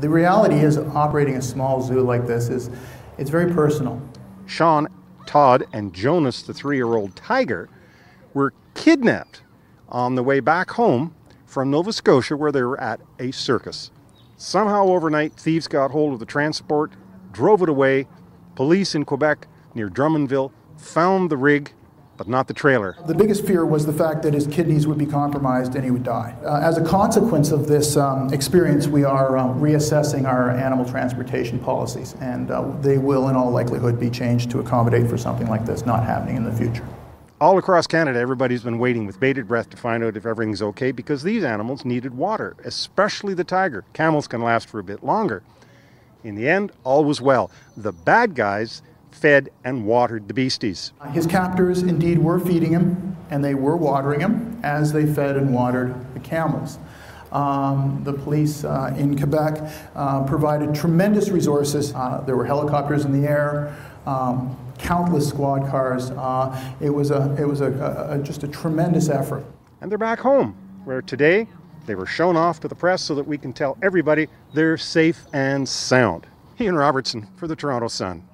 The reality is, operating a small zoo like this is it's very personal. Sean, Todd, and Jonas, the three year old tiger, were kidnapped on the way back home from Nova Scotia where they were at a circus. Somehow overnight, thieves got hold of the transport, drove it away. Police in Quebec near Drummondville found the rig but not the trailer. The biggest fear was the fact that his kidneys would be compromised and he would die. Uh, as a consequence of this um, experience, we are uh, reassessing our animal transportation policies, and uh, they will, in all likelihood, be changed to accommodate for something like this not happening in the future. All across Canada, everybody's been waiting with bated breath to find out if everything's okay because these animals needed water, especially the tiger. Camels can last for a bit longer. In the end, all was well. The bad guys fed and watered the beasties. His captors indeed were feeding him, and they were watering him as they fed and watered the camels. Um, the police uh, in Quebec uh, provided tremendous resources. Uh, there were helicopters in the air, um, countless squad cars. Uh, it was, a, it was a, a, a, just a tremendous effort. And they're back home, where today they were shown off to the press so that we can tell everybody they're safe and sound. Ian Robertson for the Toronto Sun.